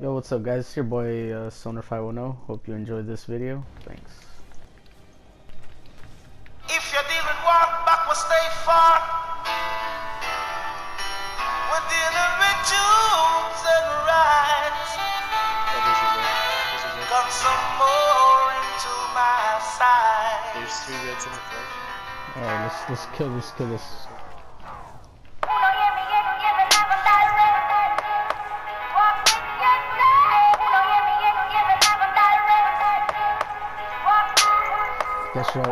Yo, what's up guys? It's your boy uh, Sonar510. Hope you enjoyed this video. Thanks. If you didn't walk backwards, stay far. We're dealing with Jews and rights. Oh, this it. This it. Got some more into my side. There's three reds in the front. Alright, let's let's kill this kill this. That's right.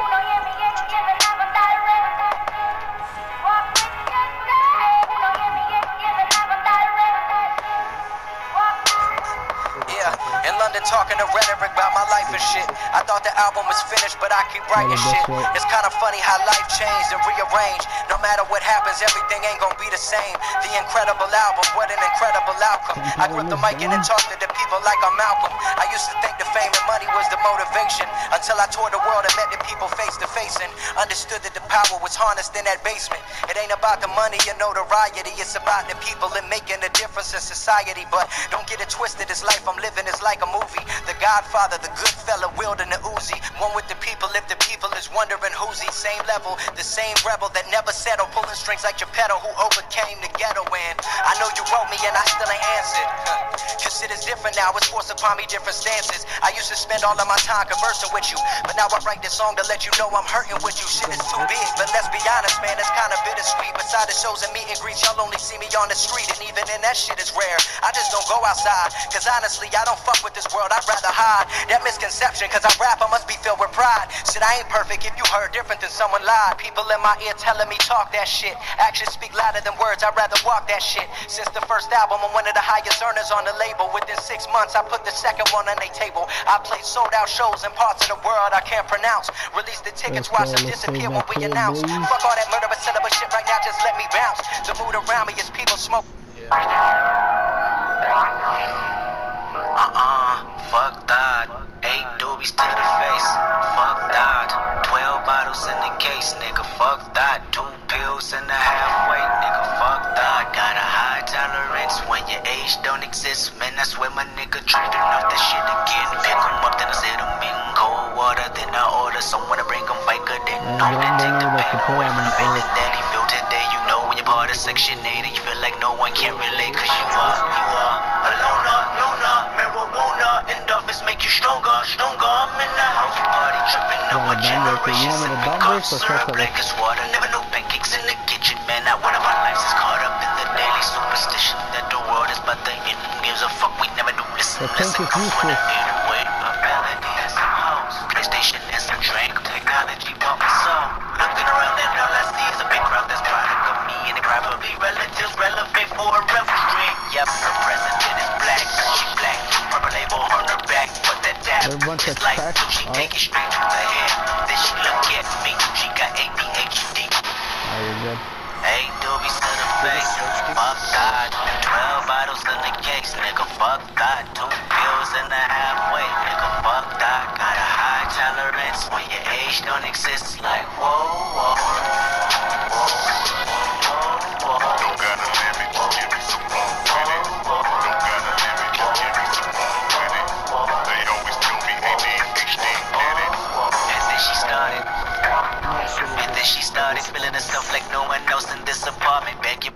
Yeah, in London talking to rhetoric about my life and shit. I thought the album was finished, but I keep writing shit. It's kind of funny how life changed and rearranged. No matter what happens, everything ain't gonna be the same. The incredible album, what an incredible outcome. I grip the mic in and talk to the people like I'm Malcolm. I used to think the fame and money was the motivation until I toured the world and met the people face to face and understood that the power was harnessed in that basement. It ain't about the money and notoriety, it's about the people and making a difference in society. But don't get it twisted, this life I'm living is like a movie. The Godfather, the good fella, wielding the Uzi. One with the people, if the people is wondering who's he. Same level, the same rebel that never settled, pulling strings like Geppetto who overcame the ghetto. And I know you wrote me and I still ain't answered. Cause it is different now, it's forced upon me different stances. I used to spend all of my time conversing with you, but now I write this song to let you know I'm hurting with you. Shit is too big, but let's be honest, man, it's kinda bittersweet. Beside the shows and meet and greets, y'all only see me on the street, and even then that shit is rare. I just don't go outside, cause honestly, I don't fuck with this world, I'd rather hide. That misconception, cause I rap, I must be filled with pride. Shit, I ain't perfect if you heard different than someone lied. People in my ear telling me talk that shit. Actions speak louder than words, I'd rather walk that shit. Since the first album, I'm one of the highest earners on the label. Within six months, I put the second one on their table. I play sold out shows in parts of the world I can't pronounce. Release the tickets, Let's watch go, them disappear when we back to the announce. Fuck all that murder, but syllable shit right now, just let me bounce. The mood around me is people smoke. Uh-uh, Eight to the face, fuck that. Twelve bottles in the case, nigga, fuck that. Two pills in the halfway, nigga, fuck that. Got a high tolerance when your age don't exist, man. That's where my nigga tripping off that shit again. Pick 'em up, then I set 'em in cold water, then I order someone to bring 'em biker, then I that don't take the pain away from the it. feeling that he feel today. You know when you're part of Section 8 and you feel like no one can relate, cause you are tripping up Yeah, my the dumb work, you want me to sipping dumb cough work or syrup, something? black as water, never no pancakes in the kitchen, man. Not one of our lives is caught up in the daily superstition that the world is about to end. Gives a fuck? We never do listen. The listen, is the useless. 808, a melody and PlayStation and drink, technology bought my soul. Looking around and all I see is a big crowd that's product of me and the crowd probably relatives relevant for a revel stream. Yep, They're a bunch of crack- she take it straight to the head. Then she look at me, she got ADHD. Oh, you're good. Hey, doobies to the face, fuck that. Twelve bottles in the case, nigga, fuck that. Two pills in the halfway, nigga, fuck that. Got a high tolerance when your age don't exist. Like whoa, whoa. And then she started feeling herself like no one else in this apartment. Beg your